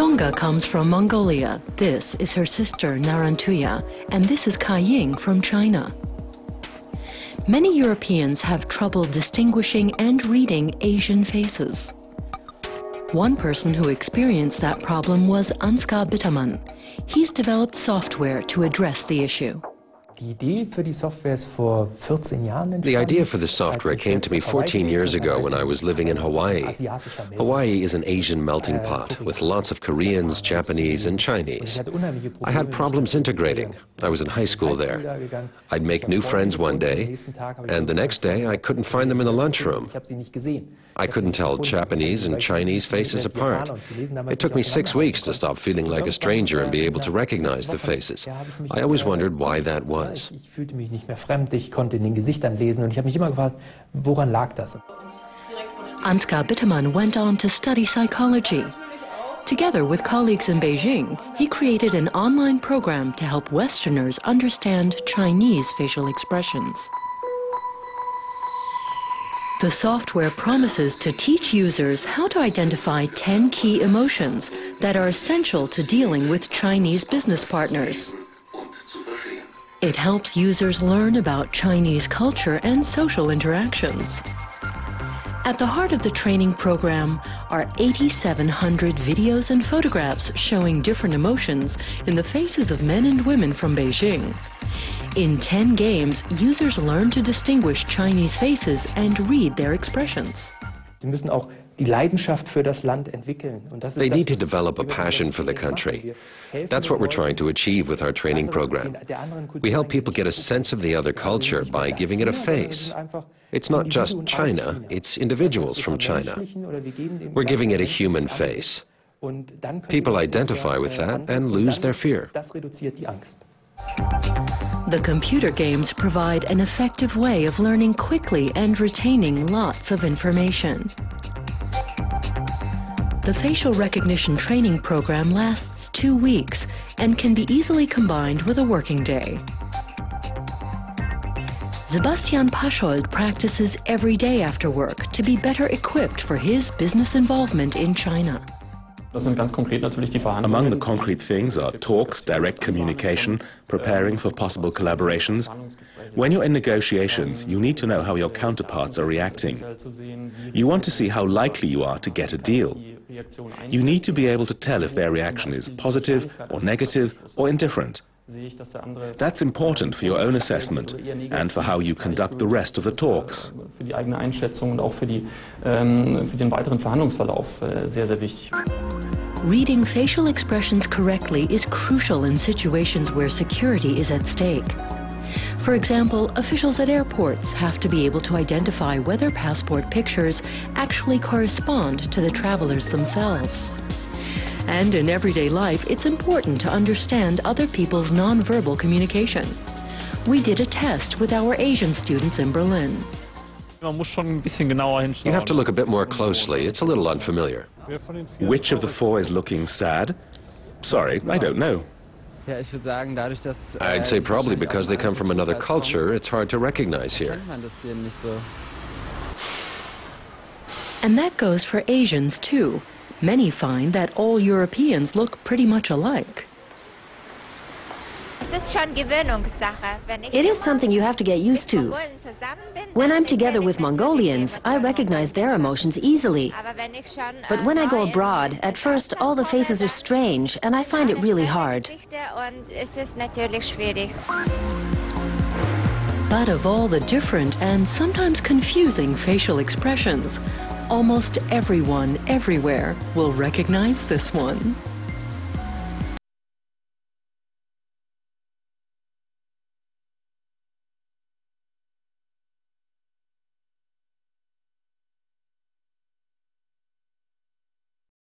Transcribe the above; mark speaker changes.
Speaker 1: Tonga comes from Mongolia. This is her sister Narantuya, and this is Kai Ying from China. Many Europeans have trouble distinguishing and reading Asian faces. One person who experienced that problem was Ansgar Bittermann. He's developed software to address the issue.
Speaker 2: The
Speaker 3: idea for the software came to me 14 years ago when I was living in Hawaii. Hawaii is an Asian melting pot with lots of Koreans, Japanese, and Chinese. I had problems integrating. I was in high school there. I'd make new friends one day, and the next day I couldn't find them in the lunchroom. I couldn't tell Japanese and Chinese faces apart. It took me six weeks to stop feeling like a stranger and be able to recognize the faces. I always wondered why that was.
Speaker 2: Ich fühlte mich nicht mehr fremd, ich konnte in den Gesichtern lesen und ich habe mich immer gefragt, woran lag das?
Speaker 1: Ansgar Bittermann went on to study psychology. Together with colleagues in Beijing, he created an online program to help Westerners understand Chinese facial expressions. The software promises to teach users how to identify 10 key emotions that are essential to dealing with Chinese business partners. It helps users learn about Chinese culture and social interactions. At the heart of the training program are 8,700 videos and photographs showing different emotions in the faces of men and women from Beijing. In 10 games, users learn to distinguish Chinese faces and read their expressions.
Speaker 2: Die Leidenschaft für das Land entwickeln.
Speaker 3: Und das ist they need to develop a passion for the country. That's what we're trying to achieve with our training program. We help people get a sense of the other culture by giving it a face. It's not just China, it's individuals from China. We're giving it a human face. People identify with that and lose their fear.
Speaker 1: The computer games provide an effective way of learning quickly and retaining lots of information. The facial recognition training program lasts two weeks and can be easily combined with a working day. Sebastian Paschold practices every day after work to be better equipped for his business involvement in China.
Speaker 4: Among the concrete things are talks, direct communication, preparing for possible collaborations. When you're in negotiations, you need to know how your counterparts are reacting. You want to see how likely you are to get a deal. You need to be able to tell if their reaction is positive or negative or indifferent. That's important for your own assessment and for how you conduct the rest of the talks.
Speaker 1: Reading facial expressions correctly is crucial in situations where security is at stake. For example, officials at airports have to be able to identify whether passport pictures actually correspond to the travelers themselves. And in everyday life, it's important to understand other people's nonverbal communication. We did a test with our Asian students in Berlin.
Speaker 3: You have to look a bit more closely. It's a little unfamiliar.
Speaker 4: Which of the four is looking sad? Sorry, I don't know.
Speaker 3: I'd say probably because they come from another culture, it's hard to recognize here.
Speaker 1: And that goes for Asians too. Many find that all Europeans look pretty much alike.
Speaker 5: It is something you have to get used to. When I'm together with Mongolians, I recognize their emotions easily. But when I go abroad, at first all the faces are strange, and I find it really hard.
Speaker 1: But of all the different and sometimes confusing facial expressions, almost everyone everywhere will recognize this one.